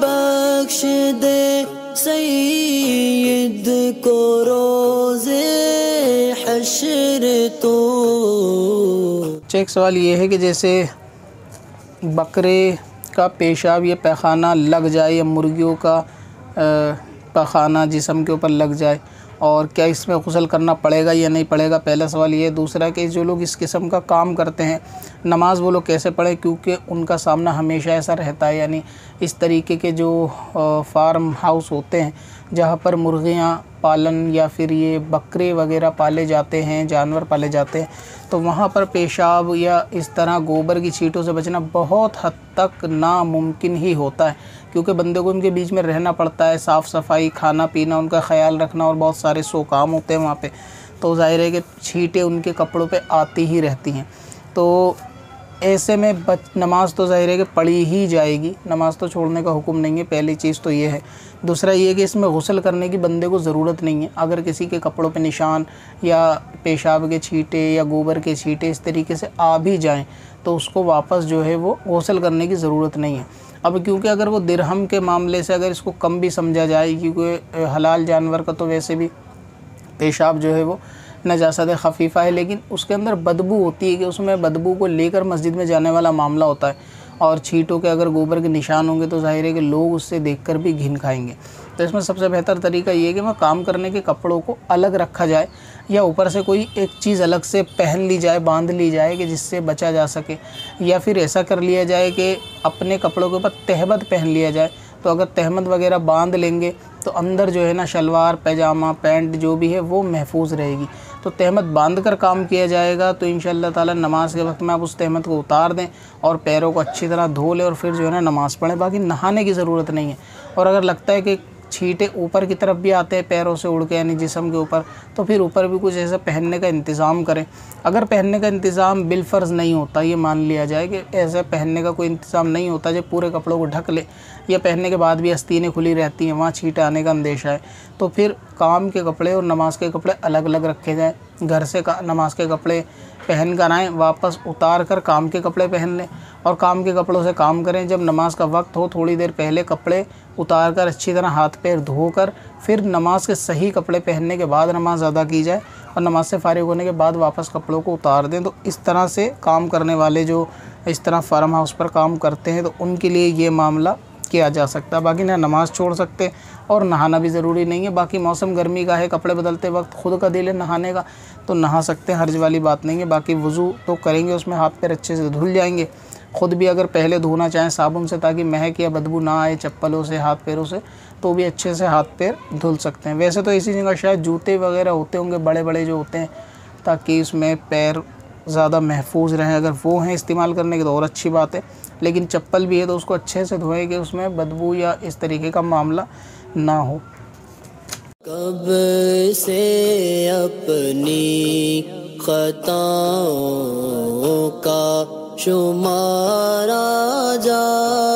बख्श को तो। एक सवाल ये है कि जैसे बकरे का पेशाब या पैखाना लग जाए या मुर्गियों का पैखाना जिसम के ऊपर लग जाए और क्या इसमें गसल करना पड़ेगा या नहीं पड़ेगा? पहला सवाल ये दूसरा कि जो लोग इस किस्म का काम करते हैं, नमाज़ वो लोग कैसे पढ़ें? क्योंकि उनका सामना हमेशा ऐसा रहता है। यानी इस तरीके के जो फार्म हाउस होते हैं, जहाँ पर मुर्गियाँ पालन या फिर ये बकरे वगैरह पाले जाते हैं, जानवर पाले जाते हैं तो वहाँ पर पेशाब या इस तरह गोबर की छीटों से बचना बहुत हद तक नामुमकिन ही होता है, क्योंकि बंदे को उनके बीच में रहना पड़ता है साफ़ सफ़ाई खाना पीना उनका ख्याल रखना और बहुत सारे सो काम होते हैं वहाँ पर तो ज़ाहिर है कि छीटें उनके कपड़ों पर आती ही रहती हैं। तो ऐसे में बच, नमाज़ तो ज़ाहिर है कि पढ़ी ही जाएगी। नमाज़ तो छोड़ने का हुक्म नहीं है, पहली चीज़ तो ये है। दूसरा ये कि इसमें गसल करने की बंदे को ज़रूरत नहीं है। अगर किसी के कपड़ों पे निशान या पेशाब के छींटे या गोबर के छींटे इस तरीके से आ भी जाएँ तो उसको वापस जो है वो गसल करने की ज़रूरत नहीं है। अब क्योंकि अगर वो दिरहम के मामले से अगर इसको कम भी समझा जाए, क्योंकि हलाल जानवर का तो वैसे भी पेशाब जो है वो नजासत खफीफ़ा है, लेकिन उसके अंदर बदबू होती है कि उसमें बदबू को लेकर मस्जिद में जाने वाला मामला होता है और छीटों के अगर गोबर के निशान होंगे तो ज़ाहिर है कि लोग उससे देखकर भी घिन खाएँगे। तो इसमें सबसे बेहतर तरीका ये है कि वह काम करने के कपड़ों को अलग रखा जाए या ऊपर से कोई एक चीज़ अलग से पहन ली जाए, बाँध ली जाए कि जिससे बचा जा सके, या फिर ऐसा कर लिया जाए कि अपने कपड़ों के ऊपर तहबत पहन लिया जाए। तो अगर तहमद वगैरह बाँध लेंगे तो अंदर जो है ना, शलवार, पैजामा, पैंट जो भी है वो महफूज रहेगी। तो तहमत बाँध कर काम किया जाएगा। तो इन ताला नमाज़ के वक्त में आप उस तहमत को उतार दें और पैरों को अच्छी तरह धो लें और फिर जो है ना नमाज़ पढ़ें। बाकी नहाने की ज़रूरत नहीं है। और अगर लगता है कि छीटे ऊपर की तरफ़ भी आते हैं पैरों से उड़ के, यानी जिसम के ऊपर तो फिर ऊपर भी कुछ ऐसा पहनने का इंतज़ाम करें। अगर पहनने का इंतज़ाम बिलफ़र्ज़ नहीं होता, ये मान लिया जाए कि ऐसा पहनने का कोई इंतज़ाम नहीं होता, जब पूरे कपड़ों को ढक ले। या पहनने के बाद भी आस्तीनें खुली रहती हैं, वहाँ छीट आने का अंदेशा है। तो फिर काम के कपड़े और नमाज़ के कपड़े अलग अलग रखे जाएँ। घर से नमाज़ के कपड़े पहन कर आएँ, वापस उतार कर काम के कपड़े पहन लें और काम के कपड़ों से काम करें। जब नमाज़ का वक्त हो, थोड़ी देर पहले कपड़े उतार कर अच्छी तरह हाथ पैर धोकर फिर नमाज़ के सही कपड़े पहनने के बाद नमाज़ अदा की जाए और नमाज़ से फारिग होने के बाद वापस कपड़ों को उतार दें। तो इस तरह से काम करने वाले जो इस तरह फार्म हाउस पर काम करते हैं तो उनके लिए ये मामला किया जा सकता है। बाकी ना नमाज़ छोड़ सकते और नहाना भी ज़रूरी नहीं है। बाकी मौसम गर्मी का है, कपड़े बदलते वक्त खुद का दिल है नहाने का तो नहा सकते हैं, हर्ज वाली बात नहीं है। बाकी वज़ू तो करेंगे, उसमें हाथ पैर अच्छे से धुल जाएँगे। ख़ुद भी अगर पहले धोना चाहें साबुन से, ताकि महक या बदबू ना आए चप्पलों से, हाथ पैरों से तो भी अच्छे से हाथ पैर धुल सकते हैं। वैसे तो इसी जगह शायद जूते वगैरह होते होंगे बड़े बड़े जो होते हैं, ताकि उसमें पैर ज़्यादा महफूज रहें। अगर वो हैं इस्तेमाल करने के तो और अच्छी बात है, लेकिन चप्पल भी है तो उसको अच्छे से धोएँ कि उसमें बदबू या इस तरीके का मामला ना हो। कब से अपनी खताओं का शुमारा जाएगा